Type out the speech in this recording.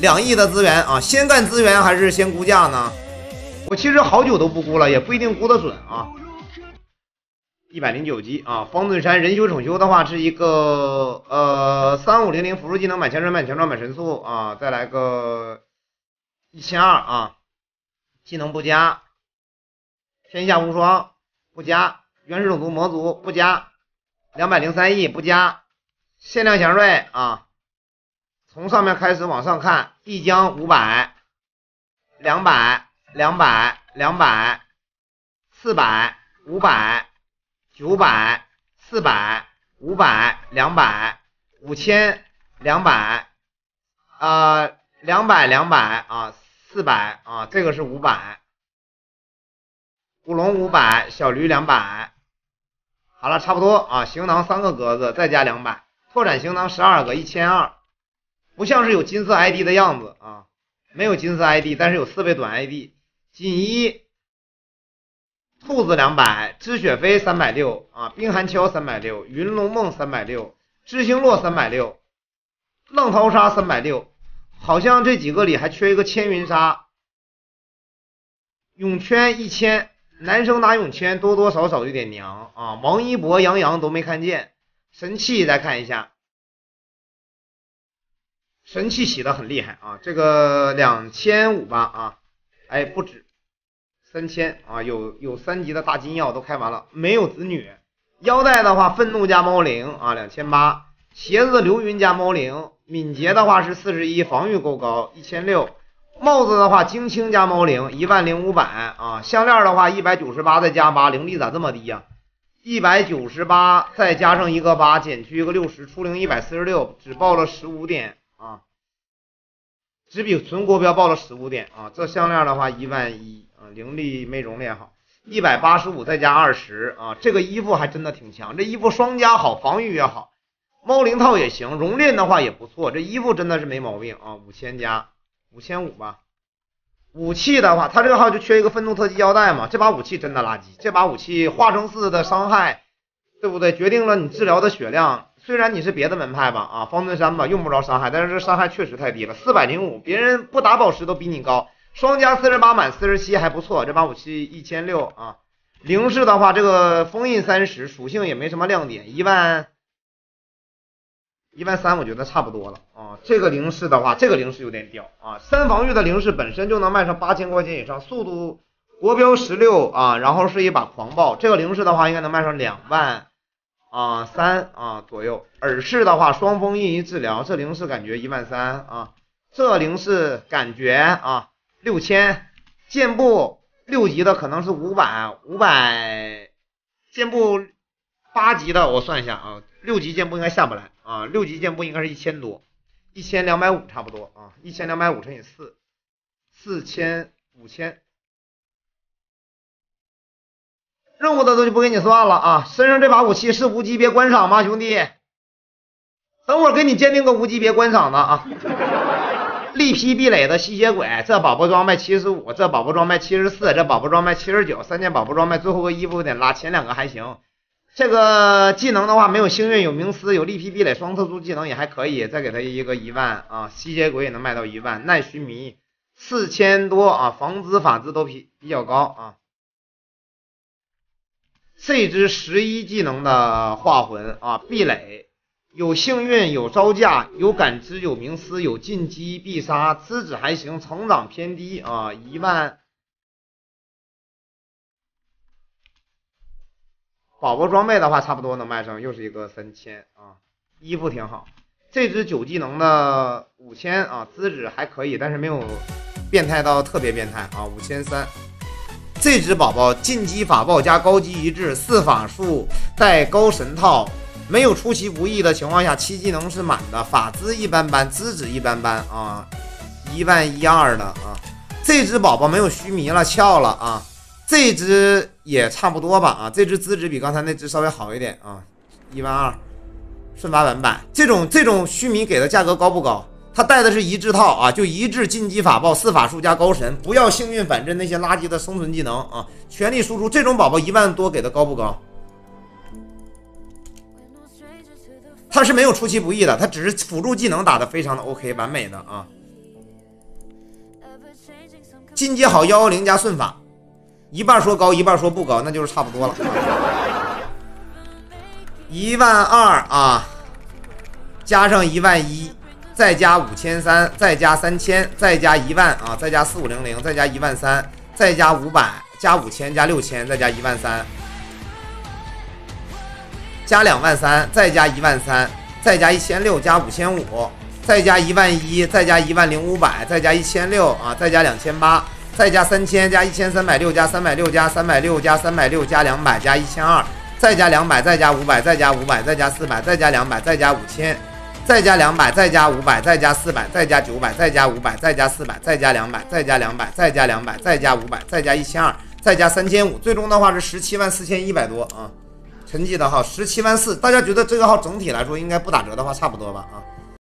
两亿的资源啊，先干资源还是先估价呢？我其实好久都不估了，也不一定估得准啊。一百零九级啊，方寸山人修宠修的话是一个呃三五零零辅助技能满强身满强壮满神速啊，再来个一千二啊，技能不加，天下无双不加，原始种族魔族不加，两百零三亿不加，限量祥瑞啊。从上面开始往上看，必将五百、两百、两百、两百、四百、五百、九百、四百、五百、两百、五千、两百，啊，两百、两百啊，四百啊，这个是五百，古龙五百，小驴两百，好了，差不多啊，行囊三个格子，再加两百，拓展行囊十二个，一千二。不像是有金色 ID 的样子啊，没有金色 ID，但是有四倍短 ID。锦衣兔子两百，知雪飞三百六啊，冰寒敲三百六，云龙梦三百六，知星落三百六，浪淘沙三百六，好像这几个里还缺一个千云沙。泳圈一千，男生拿泳圈多多少少有点娘啊。王一博、杨洋都没看见，神器再看一下。神器洗的很厉害啊，这个两千五吧啊，哎不止三千啊，有有三级的大金药都开完了，没有子女腰带的话，愤怒加猫灵啊两千八，鞋子流云加猫灵，敏捷的话是四十一，防御够高一千六，帽子的话精轻加猫灵一万零五百啊，项链的话一百九十八再加八，灵力咋这么低呀？一百九十八再加上一个八，减去一个六十，出灵一百四十六，只报了十五点。只比纯国标报了十五点啊！这项链的话一万一啊，灵力没熔炼好，一百八十五再加二十啊，这个衣服还真的挺强，这衣服双加好，防御也好，猫灵套也行，熔炼的话也不错，这衣服真的是没毛病啊！五千加五千五吧，武器的话，他这个号就缺一个愤怒特技腰带嘛，这把武器真的垃圾，这把武器化成四的伤害，对不对？决定了你治疗的血量。虽然你是别的门派吧，啊，方寸山吧，用不着伤害，但是这伤害确实太低了，四百零五，别人不打宝石都比你高，双加四十八满四十七还不错，这把武器一千六啊，灵士的话，这个封印三十，属性也没什么亮点，一万一万三，我觉得差不多了啊，这个灵士的话，这个灵士有点屌啊，三防御的灵士本身就能卖上八千块钱以上，速度国标十六啊，然后是一把狂暴，这个灵士的话应该能卖上两万。啊，三啊左右，耳饰的话，双峰印一治疗，这灵是感觉一万三啊，这灵是感觉啊六千，剑步六级的可能是五百五百，剑步八级的我算一下啊，六级剑步应该下不来啊，六级剑步应该是一千多，一千两百五差不多啊，一千两百五乘以四，四千五千。任务的都就不给你算了啊！身上这把武器是无级别观赏吗，兄弟？等会儿给你鉴定个无级别观赏的啊！力劈壁垒的吸血鬼，这宝宝装备七十五，这宝宝装备七十四，这宝宝装备七十九，三件宝宝装备，最后个衣服有点拉，前两个还行。这个技能的话，没有幸运，有冥思，有力劈壁垒，双特殊技能也还可以，再给他一个一万啊！吸血鬼也能卖到一万，耐须弥四千多啊，防资法资都比比较高啊。这只十一技能的化魂啊，壁垒有幸运，有招架，有感知，有冥思，有进击必杀，资质还行，成长偏低啊，一万。宝宝装备的话，差不多能卖上，又是一个三千啊，衣服挺好。这只九技能的五千啊，资质还可以，但是没有变态到特别变态啊，五千三。这只宝宝进击法爆加高级一致，四法术带高神套，没有出其不意的情况下，七技能是满的，法资一般般，资质一般般啊，一万一二的啊。这只宝宝没有须弥了，翘了啊。这只也差不多吧啊，这只资质比刚才那只稍微好一点啊，一万二，顺发版本。这种这种须弥给的价格高不高？他带的是一致套啊，就一致进击法爆四法术加高神，不要幸运反震那些垃圾的生存技能啊，全力输出。这种宝宝一万多给的高不高？他是没有出其不意的，他只是辅助技能打的非常的 OK 完美的啊，进阶好幺幺零加顺法，一半说高，一半说不高，那就是差不多了。一万二啊，加上一万一，再加五千三，再加三千，再加一万啊，再加四五零零，再加一万三，再加五百，加五千，加六千，再加一万三，加两万三，再加一万三，再加一千六，加五千五。再加一万一，再加一万零五百，再加一千六啊，再加两千八，再加三千，加一千三百六，加三百六，加三百六，加三百六，加两百，加一千二，再加两百，再加五百，再加五百，再加四百，再加两百，再加五千，再加两百，再加五百，再加四百，再加九百，再加五百，再加四百，再加两百，再加两百，再加两百，再加五百，再加一千二，再加三千五，最终的话是十七万四千一百多啊。沉寂的号十七万四，大家觉得这个号整体来说应该不打折的话差不多吧啊？